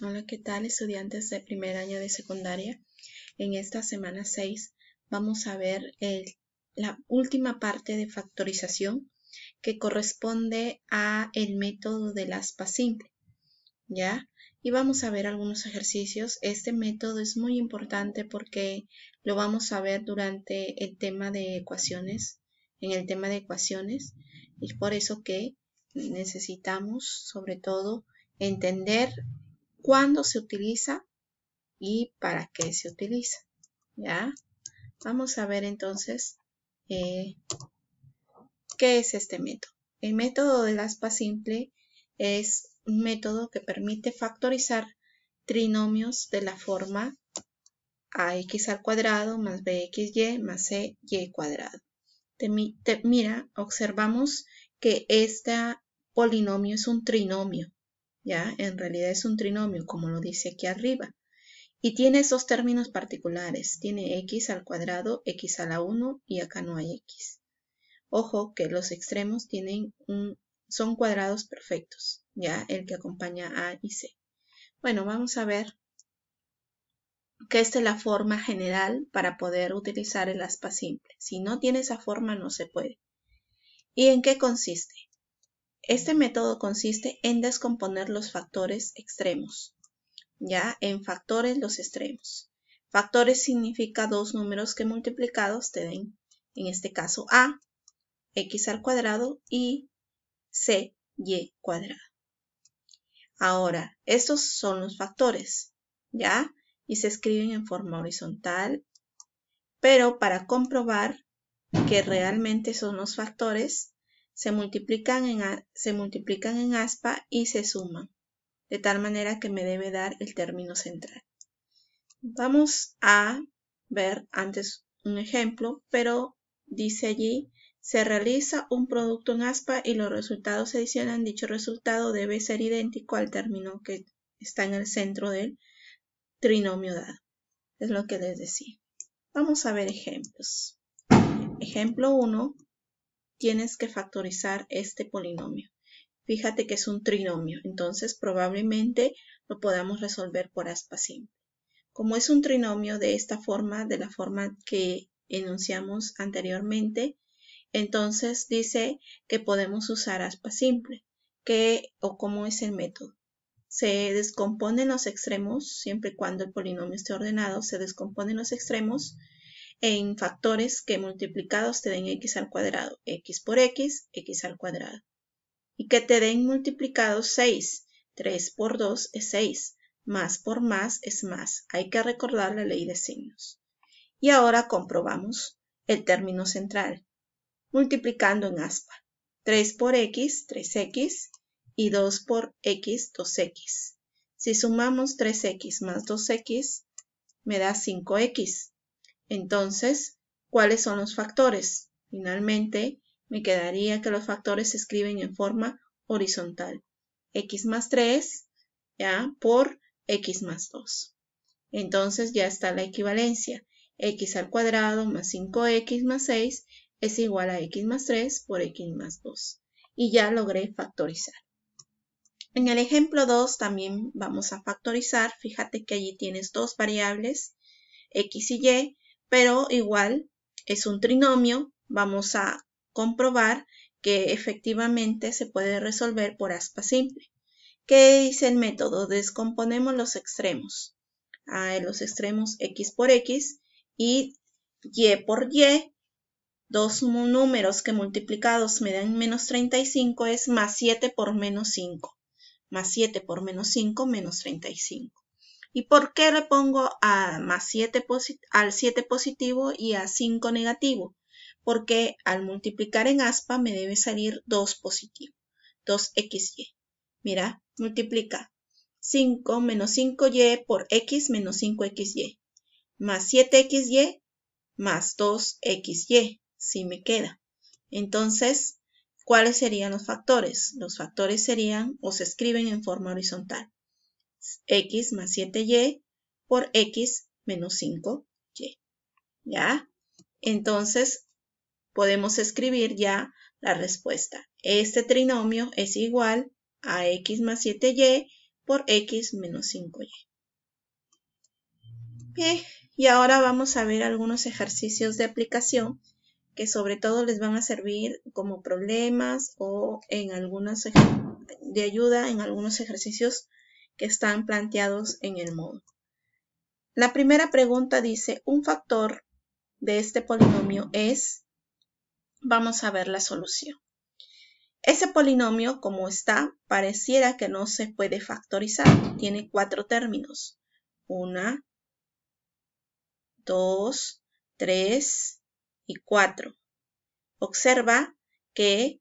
Hola, ¿qué tal estudiantes de primer año de secundaria? En esta semana 6 vamos a ver la última parte de factorización que corresponde a el método del aspa simple. ¿Ya? Y vamos a ver algunos ejercicios. Este método es muy importante porque lo vamos a ver durante el tema de ecuaciones, en el tema de ecuaciones. Y por eso que necesitamos, sobre todo, entender cuándo se utiliza y para qué se utiliza. ¿Ya? Vamos a ver entonces eh, qué es este método. El método del aspa simple es un método que permite factorizar trinomios de la forma ax al cuadrado más bxy más cy cuadrado. mira, observamos que este polinomio es un trinomio. ¿Ya? En realidad es un trinomio, como lo dice aquí arriba. Y tiene esos términos particulares. Tiene x al cuadrado, x a la 1 y acá no hay x. Ojo que los extremos tienen un, son cuadrados perfectos, ya el que acompaña a y c. Bueno, vamos a ver que esta es la forma general para poder utilizar el aspa simple. Si no tiene esa forma no se puede. ¿Y en qué consiste? Este método consiste en descomponer los factores extremos, ya en factores los extremos. Factores significa dos números que multiplicados te den, en este caso a, x al cuadrado y c, y cuadrado. Ahora, estos son los factores, ¿ya? Y se escriben en forma horizontal, pero para comprobar que realmente son los factores, se multiplican, en, se multiplican en aspa y se suman, de tal manera que me debe dar el término central. Vamos a ver antes un ejemplo, pero dice allí, se realiza un producto en aspa y los resultados se adicionan. Dicho resultado debe ser idéntico al término que está en el centro del trinomio dado. Es lo que les decía. Vamos a ver ejemplos. Ejemplo 1 tienes que factorizar este polinomio. Fíjate que es un trinomio, entonces probablemente lo podamos resolver por aspa simple. Como es un trinomio de esta forma, de la forma que enunciamos anteriormente, entonces dice que podemos usar aspa simple. ¿Qué o cómo es el método? Se descomponen los extremos, siempre y cuando el polinomio esté ordenado, se descomponen los extremos en factores que multiplicados te den x al cuadrado, x por x, x al cuadrado. Y que te den multiplicados 6, 3 por 2 es 6, más por más es más. Hay que recordar la ley de signos. Y ahora comprobamos el término central, multiplicando en aspa. 3 por x, 3x, y 2 por x, 2x. Si sumamos 3x más 2x, me da 5x. Entonces, ¿cuáles son los factores? Finalmente, me quedaría que los factores se escriben en forma horizontal. x más 3 ¿ya? por x más 2. Entonces ya está la equivalencia. x al cuadrado más 5x más 6 es igual a x más 3 por x más 2. Y ya logré factorizar. En el ejemplo 2 también vamos a factorizar. Fíjate que allí tienes dos variables, x y y, pero igual es un trinomio, vamos a comprobar que efectivamente se puede resolver por aspa simple. ¿Qué dice el método? Descomponemos los extremos. A los extremos x por x y y por y. Dos números que multiplicados me dan menos 35 es más 7 por menos 5. Más 7 por menos 5 menos 35. ¿Y por qué le pongo a más 7 al 7 positivo y a 5 negativo? Porque al multiplicar en aspa me debe salir 2 positivo, 2xy. Mira, multiplica 5 menos 5y por x menos 5xy. Más 7xy más 2xy. Si me queda. Entonces, ¿cuáles serían los factores? Los factores serían o se escriben en forma horizontal x más 7y por x menos 5y. ¿Ya? Entonces, podemos escribir ya la respuesta. Este trinomio es igual a x más 7y por x menos 5y. Bien, y ahora vamos a ver algunos ejercicios de aplicación que sobre todo les van a servir como problemas o en algunos de ayuda en algunos ejercicios que están planteados en el módulo. La primera pregunta dice, un factor de este polinomio es, vamos a ver la solución. Ese polinomio, como está, pareciera que no se puede factorizar. Tiene cuatro términos. Una, dos, tres y cuatro. Observa que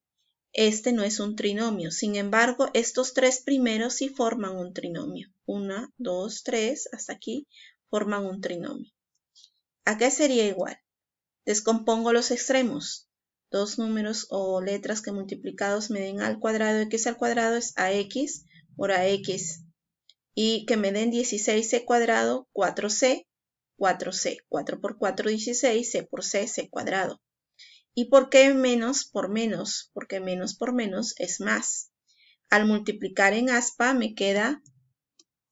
este no es un trinomio. Sin embargo, estos tres primeros sí forman un trinomio. Una, dos, tres, hasta aquí forman un trinomio. ¿A qué sería igual? Descompongo los extremos. Dos números o letras que multiplicados me den al cuadrado x al cuadrado es ax por ax. Y que me den 16c cuadrado, 4c, 4c. 4 por 4, 16, c por c, c cuadrado. ¿Y por qué menos por menos? Porque menos por menos es más. Al multiplicar en aspa me queda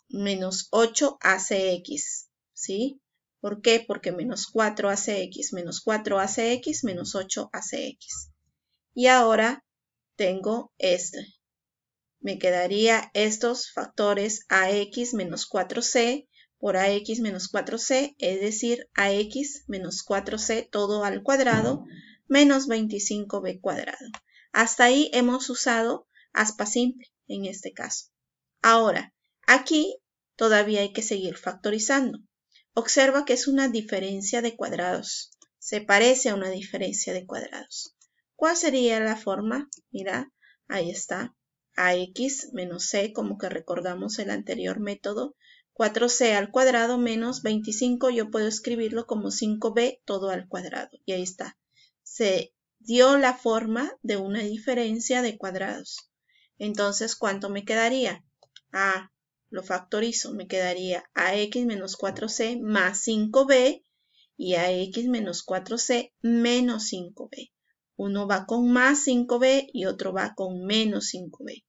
menos 8 ACX, ¿sí? ¿Por qué? Porque menos 4 ACX, menos 4 ACX, menos 8 ACX. Y ahora tengo este. Me quedaría estos factores AX menos 4C por AX menos 4C, es decir, AX menos 4C todo al cuadrado menos 25B cuadrado. Hasta ahí hemos usado aspa simple en este caso. Ahora, aquí todavía hay que seguir factorizando. Observa que es una diferencia de cuadrados. Se parece a una diferencia de cuadrados. ¿Cuál sería la forma? Mira, ahí está. AX menos C, como que recordamos el anterior método. 4C al cuadrado menos 25, yo puedo escribirlo como 5B todo al cuadrado. Y ahí está. Se dio la forma de una diferencia de cuadrados. Entonces, ¿cuánto me quedaría? Ah, lo factorizo, me quedaría ax menos 4c más 5b y ax menos 4c menos 5b. Uno va con más 5b y otro va con menos 5b.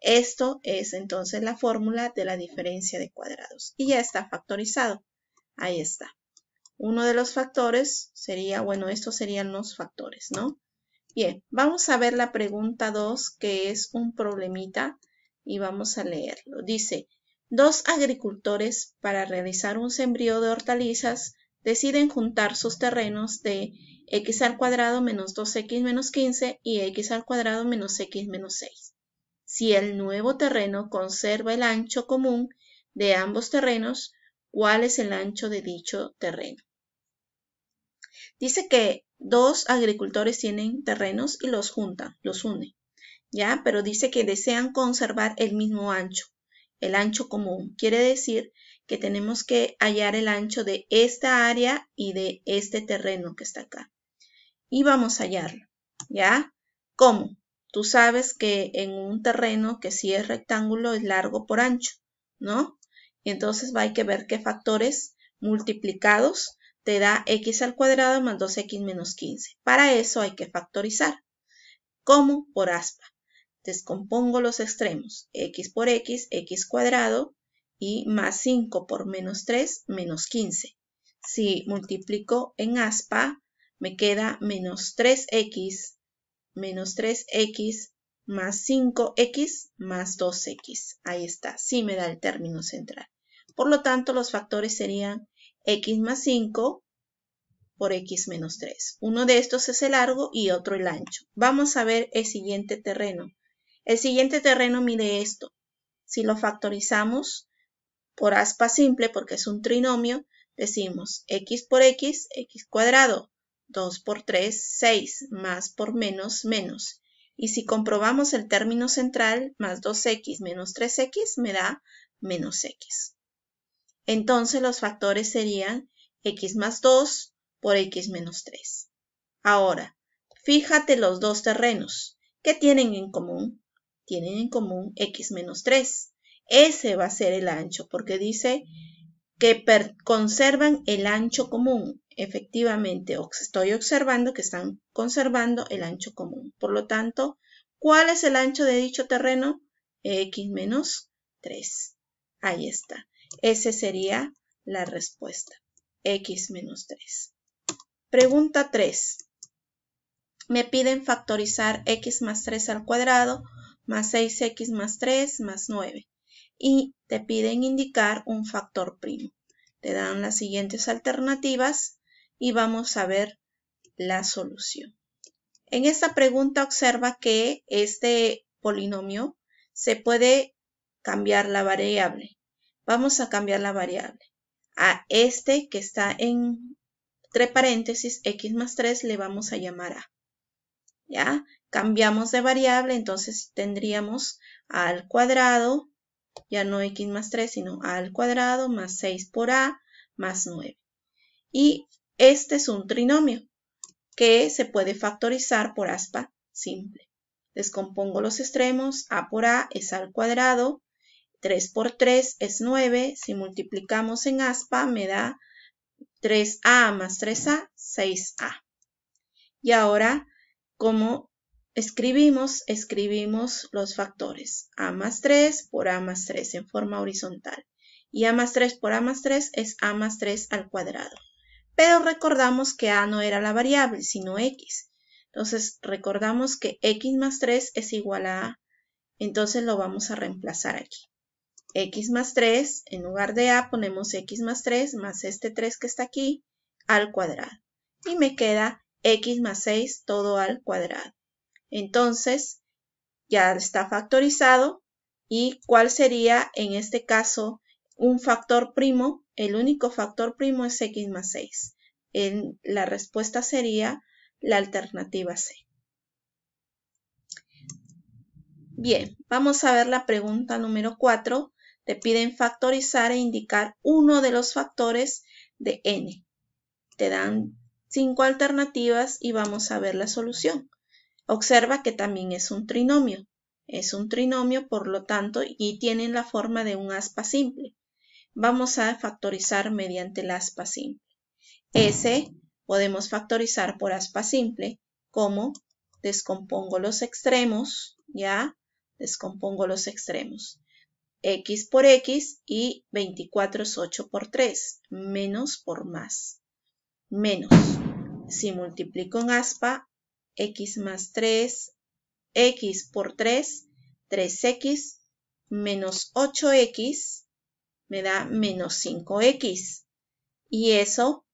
Esto es entonces la fórmula de la diferencia de cuadrados. Y ya está factorizado. Ahí está. Uno de los factores sería, bueno, estos serían los factores, ¿no? Bien, vamos a ver la pregunta 2, que es un problemita y vamos a leerlo. Dice, dos agricultores para realizar un sembrío de hortalizas deciden juntar sus terrenos de x al cuadrado menos 2x menos 15 y x al cuadrado menos x menos 6. Si el nuevo terreno conserva el ancho común de ambos terrenos, ¿cuál es el ancho de dicho terreno? Dice que dos agricultores tienen terrenos y los juntan, los une. ¿ya? Pero dice que desean conservar el mismo ancho, el ancho común. Quiere decir que tenemos que hallar el ancho de esta área y de este terreno que está acá. Y vamos a hallarlo, ¿ya? ¿Cómo? Tú sabes que en un terreno que si es rectángulo es largo por ancho, ¿no? Y entonces va a que ver qué factores multiplicados te da x al cuadrado más 2x menos 15. Para eso hay que factorizar. ¿Cómo? Por aspa descompongo los extremos, x por x, x cuadrado, y más 5 por menos 3, menos 15. Si multiplico en aspa, me queda menos 3x, menos 3x, más 5x, más 2x. Ahí está, sí me da el término central. Por lo tanto, los factores serían x más 5 por x menos 3. Uno de estos es el largo y otro el ancho. Vamos a ver el siguiente terreno. El siguiente terreno mide esto. Si lo factorizamos por aspa simple, porque es un trinomio, decimos x por x, x cuadrado, 2 por 3, 6, más por menos, menos. Y si comprobamos el término central, más 2x menos 3x, me da menos x. Entonces los factores serían x más 2 por x menos 3. Ahora, fíjate los dos terrenos. ¿Qué tienen en común? tienen en común x menos 3. Ese va a ser el ancho porque dice que conservan el ancho común. Efectivamente, estoy observando que están conservando el ancho común. Por lo tanto, ¿cuál es el ancho de dicho terreno? x menos 3. Ahí está. Esa sería la respuesta. x menos 3. Pregunta 3. Me piden factorizar x más 3 al cuadrado más 6x más 3 más 9 y te piden indicar un factor primo. Te dan las siguientes alternativas y vamos a ver la solución. En esta pregunta observa que este polinomio se puede cambiar la variable. Vamos a cambiar la variable. A este que está entre paréntesis x más 3 le vamos a llamar a. ¿Ya? Cambiamos de variable, entonces tendríamos a al cuadrado, ya no x más 3, sino a al cuadrado más 6 por a más 9. Y este es un trinomio que se puede factorizar por aspa simple. Descompongo los extremos, a por a es al cuadrado, 3 por 3 es 9, si multiplicamos en aspa me da 3a más 3a, 6a. Y ahora, como escribimos, escribimos los factores a más 3 por a más 3 en forma horizontal. Y a más 3 por a más 3 es a más 3 al cuadrado. Pero recordamos que a no era la variable, sino x. Entonces recordamos que x más 3 es igual a a. Entonces lo vamos a reemplazar aquí. X más 3, en lugar de a ponemos x más 3 más este 3 que está aquí al cuadrado. Y me queda x más 6 todo al cuadrado. Entonces ya está factorizado. ¿Y cuál sería en este caso un factor primo? el único factor primo es x más 6. En, la respuesta sería la alternativa C. Bien, vamos a ver la pregunta número 4. Te piden factorizar e indicar uno de los factores de n. Te dan cinco alternativas y vamos a ver la solución. Observa que también es un trinomio. Es un trinomio, por lo tanto, y tienen la forma de un aspa simple vamos a factorizar mediante la aspa simple. S podemos factorizar por aspa simple como descompongo los extremos, ¿ya? Descompongo los extremos. X por X y 24 es 8 por 3, menos por más. Menos. Si multiplico en aspa, X más 3, X por 3, 3X menos 8X me da menos 5x. Y eso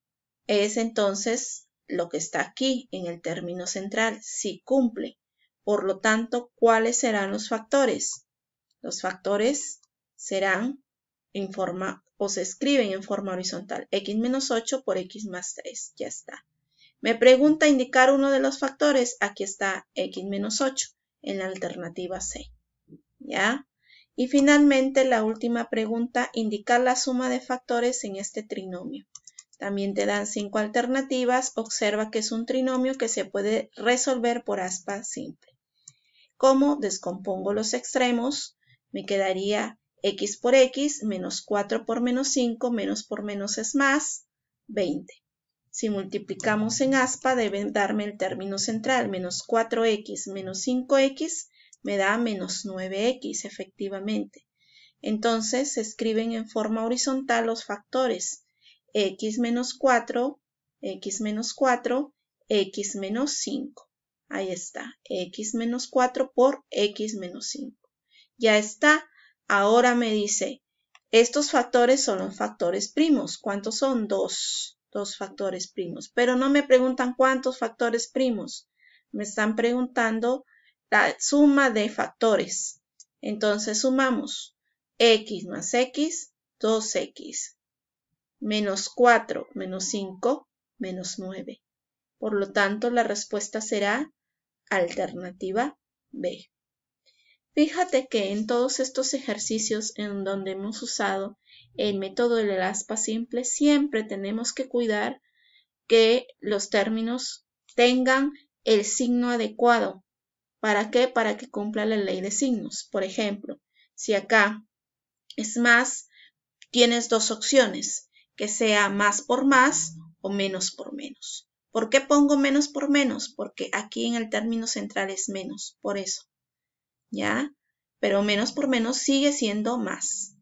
es entonces lo que está aquí en el término central, si cumple. Por lo tanto, ¿cuáles serán los factores? Los factores serán en forma o se escriben en forma horizontal. x menos 8 por x más 3. Ya está. Me pregunta indicar uno de los factores. Aquí está x menos 8 en la alternativa C. ¿Ya? Y finalmente, la última pregunta, indicar la suma de factores en este trinomio. También te dan cinco alternativas. Observa que es un trinomio que se puede resolver por aspa simple. ¿Cómo descompongo los extremos? Me quedaría x por x menos 4 por menos 5 menos por menos es más 20. Si multiplicamos en aspa deben darme el término central menos 4x menos 5x me da menos 9x efectivamente. Entonces se escriben en forma horizontal los factores x menos 4, x menos 4, x menos 5. Ahí está, x menos 4 por x menos 5. Ya está. Ahora me dice, estos factores son los factores primos. ¿Cuántos son? Dos. Dos factores primos. Pero no me preguntan cuántos factores primos. Me están preguntando la suma de factores. Entonces sumamos x más x, 2x, menos 4 menos 5, menos 9. Por lo tanto, la respuesta será alternativa B. Fíjate que en todos estos ejercicios en donde hemos usado el método del aspa simple, siempre tenemos que cuidar que los términos tengan el signo adecuado ¿Para qué? Para que cumpla la ley de signos. Por ejemplo, si acá es más, tienes dos opciones, que sea más por más o menos por menos. ¿Por qué pongo menos por menos? Porque aquí en el término central es menos, por eso. ¿Ya? pero menos por menos sigue siendo más.